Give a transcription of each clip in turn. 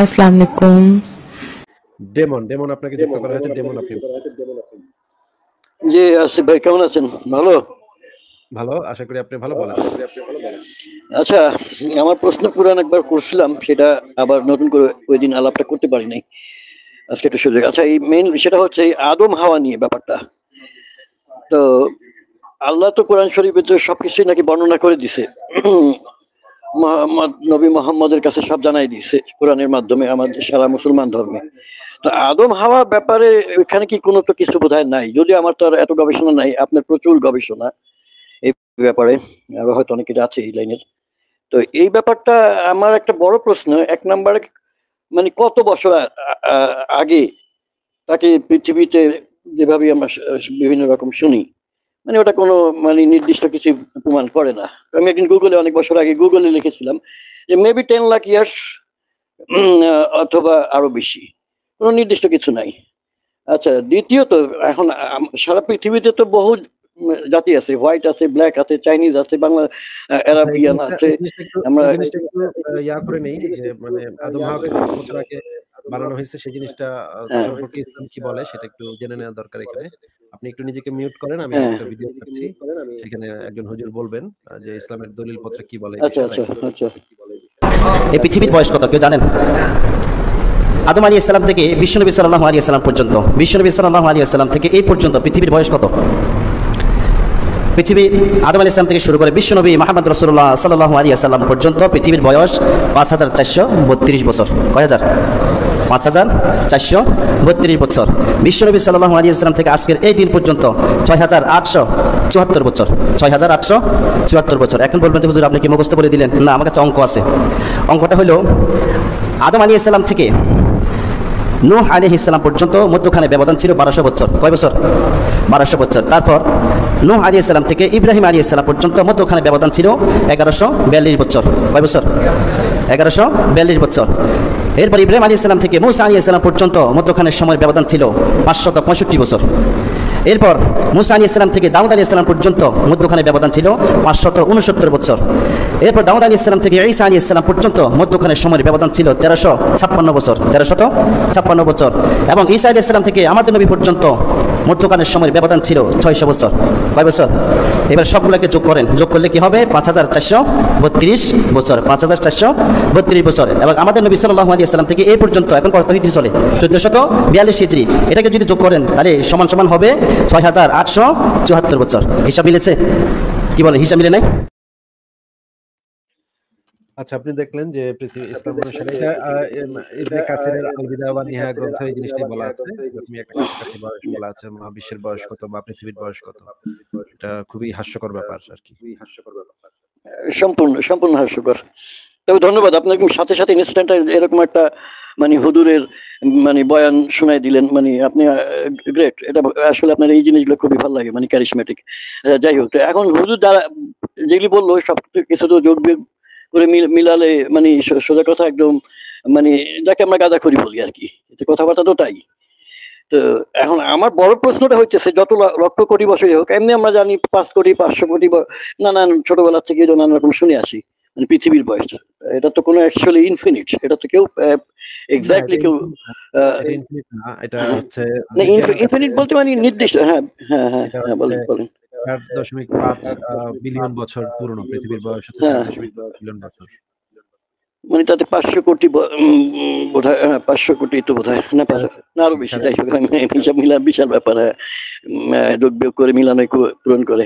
আসসালামু আলাইকুম। Demon demon আপনাকে যুক্ত করা হয়েছে ডেমন আপনি। জি আসিফ ভাই কেমন আছেন? ভালো? ভালো আশা করি আপনি ভালো বলেন। আচ্ছা আমার প্রশ্ন পুরান একবার করছিলাম সেটা আবার নতুন করে ওই দিন আলাপটা করতে পারি নাই। আজকে একটু সুযোগ। আচ্ছা এই মেইন সেটা হচ্ছে এই আদম হাওয়া নিয়ে ব্যাপারটা। তো আল্লাহ তো কোরআন শরীফে তো সবকিছুই নাকি বর্ণনা করে দিছে। নবী মোহাম্মদের কাছে সব জানাই দিছে কোরআনের মাধ্যমে আমাদের সারা মুসলমান ধর্মে। তো আদম হাওয়া ব্যাপারে এখানে কি কোনো তো কিছু বোধহয় নাই? যদি আমার তো আর এত গবেষণা নাই, আপনার প্রচুর গবেষণা এই ব্যাপারে। আরও হয়তো অনেক আছে এই লাইনের। তো এই ব্যাপারটা আমার একটা বড় প্রশ্ন, এক নম্বরে মানে কত বছর আগে তাকে পৃথিবীতে যেভাবে আমরা বিভিন্ন রকম শুনি মানে ওটা কোনো মানে নির্দিষ্ট কিছু প্রমাণ করে না। আমি একদিন গুগলে অনেক বছর আগে গুগলে লিখেছিলাম যে মেবি টেন লাখ ইয়ার্স অথবা আরও বেশি। কোনো নির্দিষ্ট কিছু নাই। আচ্ছা দ্বিতীয়ত এখন সারা পৃথিবীতে তো বহু জাতি আছে। হোয়াইট আছে ব্ল্যাক আছে চাইনিজ আছে বাংলা অ্যারাবিয়ান আছে। আমরা- ইয়া করে নেই মানে আদম হাওয়াকে বানানো হয়েছে সেই জিনিসটা হ্যাঁ। সম্পর্কে ইসলাম কি বলে সেটা একটু জেনে নেওয়া দরকার এখানে। আপনি একটু নিজেকে মিউট করেন আমি হ্যাঁ। একটা ভিডিও করছি সেখানে একজন হুজুর বলবেন যে ইসলামের দলিল পত্রে কি বলে এই আচ্ছা আচ্ছা আচ্ছা। এই পৃথিবীর বয়স কত কেউ জানেন? আদম আলী ইসলাম থেকে বিশ্বনবী সাল্লাহ আলী ইসলাম পর্যন্ত বিশ্বনবী সাল্লাহ আলী ইসলাম থেকে এই পর্যন্ত পৃথিবীর বয়স কত? পৃথিবী আদম আলী ইসলাম থেকে শুরু করে বিশ্বনবী মাহমদ রসুল্লাহ সাল্লাহ আলী আসাল্লাম পর্যন্ত পৃথিবীর বয়স পাঁচ হাজার চারশো বত্রিশ বছর। কয় হাজার? পাঁচ হাজার চারশো বত্রিশ বছর। বিশ্বনবী সাল্লাহ আলী ইসলাম থেকে আজকের এই দিন পর্যন্ত ছয় হাজার আটশো চুয়াত্তর বছর, ছয় হাজার আটশো চুয়াত্তর বছর। এখন বলবেন হুজুর, আপনি কি মুখস্থ বলে দিলেন? না, আমার কাছে অঙ্ক আছে। অঙ্কটা হলো, আদম আলী ইসলাম থেকে নূহ আলী ইসলাম পর্যন্ত মধ্যখানে ব্যবধান ছিল বারোশো বছর। কয় বছর? বারোশো বছর। তারপর নূহ আলী ইসলাম থেকে ইব্রাহিম আলী ইসলাম পর্যন্ত মধ্যখানে ব্যবধান ছিল এগারোশো বিয়াল্লিশ বছর। কয় বছর? এগারোশো বিয়াল্লিশ বছর। এরপর ইব্রাহিম আলী ইসলাম থেকে মুসা আলী ইসলাম পর্যন্ত মধ্যখানের সময়ের ব্যবধান ছিল পাঁচশত পঁয়ষট্টি বছর। এরপর মুসা আলী ইসলাম থেকে দাউদ আলী ইসলাম পর্যন্ত মধ্যখানে ব্যবধান ছিল পাঁচশত উনসত্তর বছর। এরপর দাউদ আলী ইসলাম থেকে ঈসা আলী ইসলাম পর্যন্ত মধ্যখানের সময়ের ব্যবধান ছিল তেরোশো ছাপ্পান্ন বছর, তেরোশত ছাপ্পান্ন বছর। এবং ঈসা আলী ইসলাম থেকে আমাদের নবী পর্যন্ত মধ্যখানের সময়ের ব্যবধান ছিল ছয়শো বছর। কয় বছর? এবার সবগুলোকে যোগ করেন। যোগ করলে কি হবে? পাঁচ হাজার চারশো বত্রিশ বছর, পাঁচ হাজার চারশো বত্রিশ বছর। এবং আমাদের নবী সাল্লাহ আলী ইসলাম থেকে এই পর্যন্ত এখন কত হিজড়ি চলে? চোদ্দশত বিয়াল্লিশ হিজড়ি এটাকে যদি যোগ করেন, তাহলে সমান সমান হবে ছয় হাজার আটশো চুয়াত্তর বছর। হিসাব মিলেছে? কি বলে? হিসাব মিলে নাই? আচ্ছা আপনি দেখলেন যে পৃথিবী ইসলাম অনুসারে এটা ইবনে কাসিরের আল বিদা ওয়া নিহায়া গ্রন্থে এই জিনিসটাই বলা আছে একটা কাছাকাছি বয়স বলা আছে মহাবিশ্বের বয়স কত বা পৃথিবীর বয়স কত? এটা খুবই হাস্যকর ব্যাপার আর কি। সম্পূর্ণ সম্পূর্ণ হাস্যকর। তবে ধন্যবাদ আপনাকে সাথে সাথে ইনস্ট্যান্ট এরকম একটা মানে হুদুরের মানে বয়ান শোনাই দিলেন মানে আপনি গ্রেট এটা আসলে আপনার এই জিনিসগুলো খুবই ভালো লাগে মানে ক্যারিসমেটিক যাই হোক এখন হুজুর যারা যেগুলি বলল সব কিছু তো যোগ করে মিলালে মানে সোজা কথা একদম মানে যাকে আমরা গাঁদা করি বলি আর কি। কথাবার্তা তো তাই। তো এখন আমার বড় প্রশ্নটা হচ্ছে যত লক্ষ কোটি বছরই হোক এমনি আমরা জানি পাঁচ কোটি পাঁচশো কোটি নানান ছোটবেলা থেকে নানান রকম শুনে আসি মানে পৃথিবীর বয়স। এটা তো কোনো অ্যাকচুয়ালি ইনফিনিট এটা তো কেউ এক্স্যাক্টলি কেউ এটা হ্যাঁ। হচ্ছে না ইনফিনিট বলতে মানে নির্দিষ্ট হ্যাঁ হ্যাঁ হ্যাঁ হ্যাঁ বলেন বলেন। চার দশমিক পাঁচ বিলিয়ন বছর পুরনো পৃথিবীর বয়স হচ্ছে চার হ্যাঁ। দশমিক বিলিয়ন বছর। মানে তাতে পাঁচশো কোটি বোধ হয় পাঁচশো কোটি তো বোধ হয় না না আরও বেশি যাই হোক হিসাব মিলা বিশাল ব্যাপার হ্যাঁ যোগ বিয়োগ করে মিলানো পূরণ করে।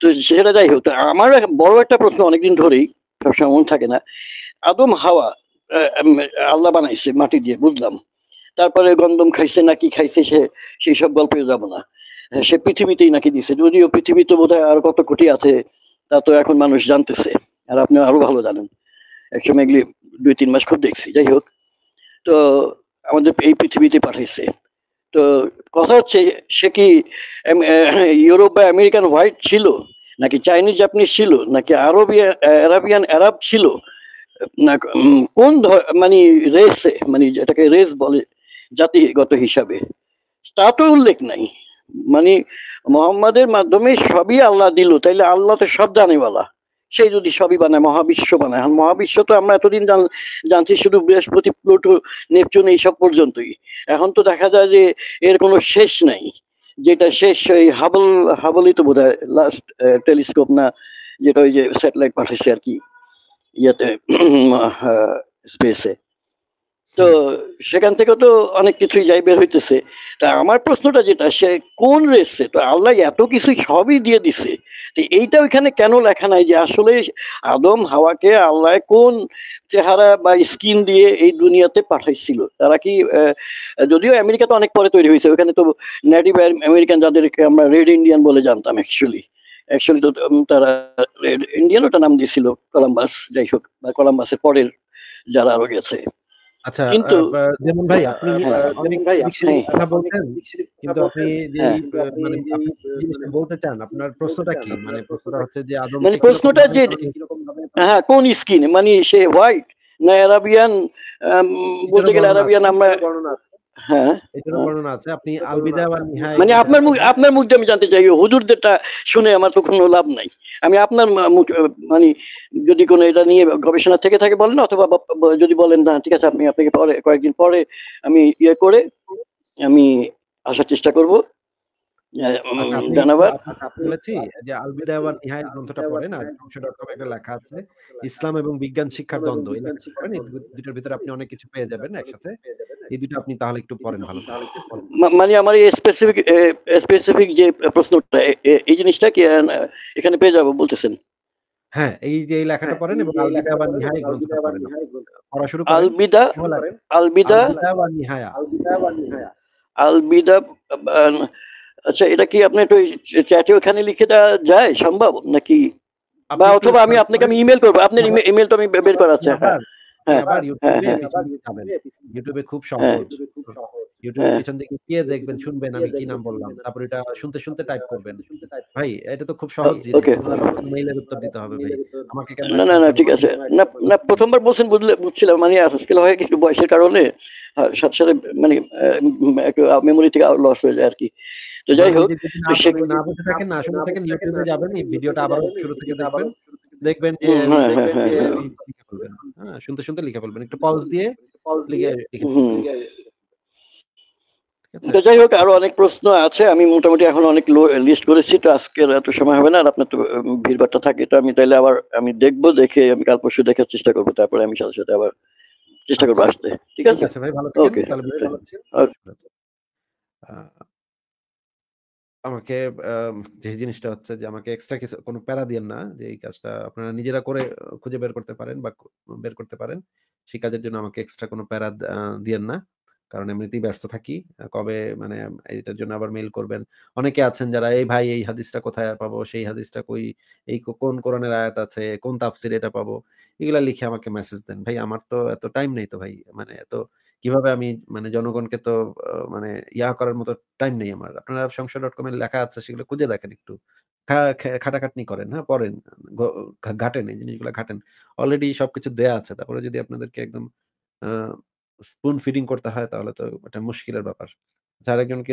তো সেটা যাই হোক তো আমার এক বড় একটা প্রশ্ন অনেকদিন ধরেই সবসময় মনে থাকে না আদম হাওয়া আল্লাহ বানাইছে মাটি দিয়ে বুঝলাম। তারপরে গন্ধম খাইছে নাকি খাইছে সে সেই সব গল্পে যাব না। সে পৃথিবীতেই নাকি দিছে। যদিও পৃথিবী তো বোধ হয় আর কত কোটি আছে, তা তো এখন মানুষ জানতেছে, আর আপনি আরও ভালো জানেন। একসময় এগুলি দুই, তিন মাস খুব দেখছি, যাই হোক। তো আমাদের এই পৃথিবীতে পাঠাইছে। তো কথা হচ্ছে, সে কি ইউরোপ বা আমেরিকান হোয়াইট ছিল? নাকি চাইনিজ জাপানিজ ছিল? নাকি আরবিয়ান আরাবিয়ান আরব ছিল? না কোন মানে রেসে মানে যেটাকে রেস বলে জাতিগত হিসাবে, তা তো উল্লেখ নাই। মানে মোহাম্মদের মাধ্যমে সবই আল্লাহ দিল, তাইলে আল্লাহ তো সব জানেওয়ালা। সেই যদি সবই বানায়, মহাবিশ্ব বানায়। মহাবিশ্ব তো আমরা এতদিন জানছি শুধু বৃহস্পতি, প্লুটো, নেপচুন এইসব পর্যন্তই। এখন তো দেখা যায় যে এর কোনো শেষ নাই। যেটা শেষ ওই হাবল, হাবলই তো বোধ লাস্ট টেলিস্কোপ না, যেটা ওই যে স্যাটেলাইট পাঠাইছে আর কি, ইয়েতে স্পেসে তো সেখান থেকে তো অনেক কিছুই যাই বের হইতেছে। তা আমার প্রশ্নটা যেটা, সে কোন রেসে তো আল্লাহ এত কিছু সবই দিয়ে দিছে। তো এইটা ওইখানে কেন লেখা নাই যে আসলে আদম হাওয়াকে আল্লাহ কোন চেহারা বা স্কিন দিয়ে এই দুনিয়াতে পাঠাইছিল? তারা কি যদিও আমেরিকা তো অনেক পরে তৈরি হয়েছে ওখানে তো নেটিভ আমেরিকান যাদেরকে আমরা রেড ইন্ডিয়ান বলে জানতাম অ্যাকচুয়ালি অ্যাকচুয়ালি তো তারা রেড ইন্ডিয়ান ওটা নাম দিয়েছিল কলাম্বাস যাই হোক, বা কলাম্বাসের পরের যারা আরও গেছে। আচ্ছা কিন্তু- যেমন ভাই আপনি ভাই। কথা কিন্তু আপনি যে হ্যাঁ। মানে জিনিসটা বলতে চান আপনার প্রশ্নটা কি মানে প্রশ্নটা হচ্ছে যে আদম মানে প্রশ্নটা যে- হ্যাঁ কোন স্কিন মানে সে হোয়াইট না আরাবিয়ান বলতে গেলে আরাবিয়ান আমরা হ্যাঁ। এটারও বর্ণনা আছে আপনি আলবিদা ওয়া নিহায়া মানে আপনার মুখ আপনার মুখ দিয়ে আমি জানতে চাই হুজুরদেরটা শুনে আমার তো কোনো লাভ নাই। আমি আপনার মুখ মানে যদি কোনো এটা নিয়ে গবেষণা থেকে থাকে বলেন অথবা যদি বলেন না ঠিক আছে আপনি আপনাকে পরে কয়েকদিন পরে আমি ইয়ে করে আমি আসার চেষ্টা করব। আচ্ছা, জানাবার বলেছি ওয়া নিহায়া গ্রন্থটা পড়েন আর ধ্বংস.com একটা লেখা আছে ইসলাম এবং বিজ্ঞান শিক্ষার দ্বন্দ্ব। দুটোর ভিতরে আপনি অনেক কিছু পেয়ে যাবেন একসাথে। এই দুটো আপনি তাহলে একটু পড়েন ভালো মানে আমার এই স্পেসিফিক স্পেসিফিক যে প্রশ্নটা এই জিনিসটা কি এখানে পেয়ে যাব বলতেছেন? হ্যাঁ এই যে এই লেখাটা পড়েন এবং আলবিদা ওয়া নিহায়া গ্রন্থটা পড়েন। পড়া শুরু করেন। আলবিদা আলবিদা নিহায়া। আলবিদা আহ, আচ্ছা এটা কি আপনি একটু চ্যাটে ওখানে লিখে দেওয়া যায় সম্ভব? নাকি? বা অথবা আমি আপনাকে আমি ইমেল করব। আপনার ইমেল তো আমি বের করা আছে। হ্যাঁ আবার হ্যাঁ ইউটিউবে হ্যাঁ, যাবেন। ইউটিউবে খুব হ্যাঁ। সহজ। ইউটিউবে হ্যাঁ। পিছন দিকে গিয়ে দেখবেন শুনবেন আমি কি নাম বললাম। তারপর এটা শুনতে শুনতে টাইপ করবেন। ভাই এটা তো খুব সহজ জিনিস। মেইলের উত্তর দিতে হবে ভাই। আমাকে কেন না না না ঠিক আছে। না না প্রথমবার বলছেন বুঝলে বুঝছিলাম। মানে আজকাল হয় কি একটু বয়সের কারণে সাথে সাথে মানে একটু মেমোরি থেকে লস হয়ে যায় আর কি। তো যাই হোক না বুঝে থাকেন না শুনে থাকেন ইউটিউবে যাবেন এই ভিডিওটা আবার শুরু থেকে দেখবেন। দেখবেন যে হ্যাঁ, হ্যাঁ, হ্যাঁ, শুনতে শুনতে লিখে ফেলবেন। একটু পজ দিয়ে লিখে তো যাই হোক আরও অনেক প্রশ্ন আছে। আমি মোটামুটি এখন অনেক লিস্ট করেছি তো আজকের এত সময় হবে না। আর আপনার তো ভিড়ভাড়টা থাকে তো আমি তাইলে আবার আমি দেখব দেখে আমি কাল পরশু দেখার চেষ্টা করব। তারপরে আমি সাথে সাথে আবার চেষ্টা করব আসতে। ঠিক আছে? ভাই ভালো থাকেন। আমাকে আম, যে জিনিসটা হচ্ছে যে আমাকে এক্সট্রা কিছু কোনো প্যারা দিয়েন না যে এই কাজটা আপনারা নিজেরা করে খুঁজে বের করতে পারেন বা বের করতে পারেন। সেই কাজের জন্য আমাকে এক্সট্রা কোনো প্যারা দিয়ে দিয়েন না। কারণ এমনিতেই ব্যস্ত থাকি। কবে মানে এটার জন্য আবার মেইল করবেন। অনেকে আছেন যারা, এই ভাই, এই হাদিসটা কোথায় পাবো? সেই হাদিসটা কই? এই কোন কোরআনের আয়াত আছে? কোন তাফসির এটা পাবো? এগুলা লিখে আমাকে মেসেজ দেন। ভাই, আমার তো এত টাইম নেই তো ভাই। মানে এত, কীভাবে আমি মানে জনগণকে তো মানে ইয়া করার মতো টাইম নেই আমার? আপনারা সংশয় ডট কম এ লেখা আছে, সেগুলো খুঁজে দেখেন একটু। খাটাখাটনি করেন হ্যাঁ পড়েন। ঘাটেন, এই জিনিসগুলো ঘাটেন। অলরেডি সবকিছু দেয়া আছে। তারপরে যদি আপনাদেরকে একদম স্পুন ফিডিং করতে হয় তাহলে তো এটা মুশকিলের ব্যাপার। যারা একজনকে